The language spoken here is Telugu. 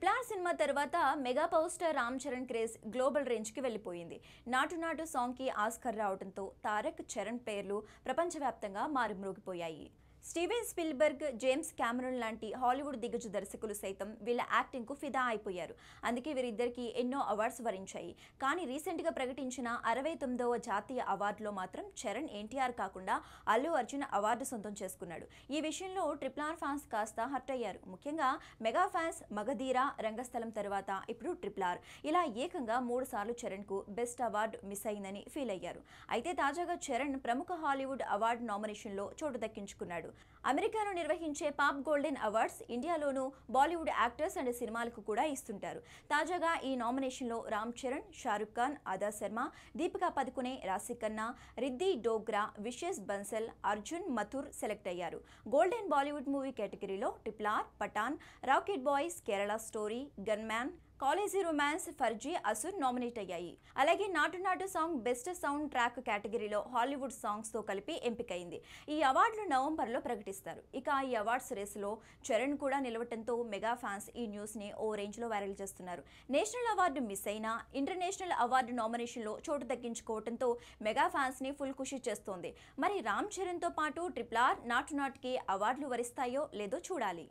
ట్రిపుల్ ఆర్ సినిమా తర్వాత mega power star Ram Charan craze global రేంజ్కి వెళ్ళిపోయింది. నాటు నాటు సాంగ్కి ఆస్కర్ రావడంతో తారక్ చరణ్ పేర్లు ప్రపంచవ్యాప్తంగా మారుమ్రోగిపోయాయి. స్టీవెన్ స్పిల్బర్గ్ జేమ్స్ క్యామరన్ లాంటి హాలీవుడ్ దిగ్గజ దర్శకులు సైతం వీళ్ళ యాక్టింగ్కు ఫిదా అయిపోయారు. అందుకే వీరిద్దరికీ ఎన్నో అవార్డ్స్ వరించాయి. కానీ రీసెంట్గా ప్రకటించిన అరవై తొమ్మిదవ జాతీయ అవార్డులో మాత్రం చరణ్ ఎన్టీఆర్ కాకుండా అల్లు అర్జున్ అవార్డు సొంతం చేసుకున్నాడు. ఈ విషయంలో ట్రిపుల్ ఆర్ ఫ్యాన్స్ కాస్త హర్ట్ అయ్యారు. ముఖ్యంగా మెగా ఫ్యాన్స్ మగధీర రంగస్థలం తర్వాత ఇప్పుడు ట్రిపుల్ ఆర్. ఇలా ఏకంగా మూడు సార్లు చరణ్కు బెస్ట్ అవార్డు మిస్ అయిందని ఫీల్ అయ్యారు. అయితే తాజాగా చరణ్ ప్రముఖ హాలీవుడ్ అవార్డు నామినేషన్లో చోటు దక్కించుకున్నాడు. అమెరికాలో నిర్వహించే పాప్ గోల్డెన్ అవార్డ్స్ ఇండియాలోనూ బాలీవుడ్ యాక్టర్స్ అండ్ సినిమాలకు కూడా ఇస్తుంటారు. తాజాగా ఈ నామినేషన్లో రామ్ చరణ్ షారుఖ్ ఖాన్ ఆదా శర్మ దీపికా పదుకునే రాశి ఖన్నా రిద్ది డోగ్రా విషెస్ బన్సల్ అర్జున్ మథుర్ సెలెక్ట్ అయ్యారు. గోల్డెన్ బాలీవుడ్ మూవీ కేటగిరీలో triple R Pathaan rocket boys Kerala story gunman college romance Farzi Asur nominate అయ్యాయి. అలాగే Naatu Naatu song best sound track కేటగిరీలో హాలీవుడ్ సాంగ్స్తో కలిపి ఎంపికైంది. ఈ అవార్డులు నవంబర్లో ప్రకటిస్తారు. ఇక ఈ అవార్డ్స్ రేసులో చరణ్ కూడా నిలవటంతో మెగా ఫ్యాన్స్ ఈ న్యూస్ని ఓ రేంజ్లో వైరల్ చేస్తున్నారు. నేషనల్ అవార్డు మిస్ అయినా ఇంటర్నేషనల్ అవార్డు నామినేషన్లో చోటు దక్కించుకోవడంతో మెగా ఫ్యాన్స్ని ఫుల్ ఖుషి చేస్తోంది. మరి రామ్ చరణ్తో పాటు ట్రిపుల్ ఆర్ నాటు నాటుకి అవార్డులు వరిస్తాయో లేదో చూడాలి.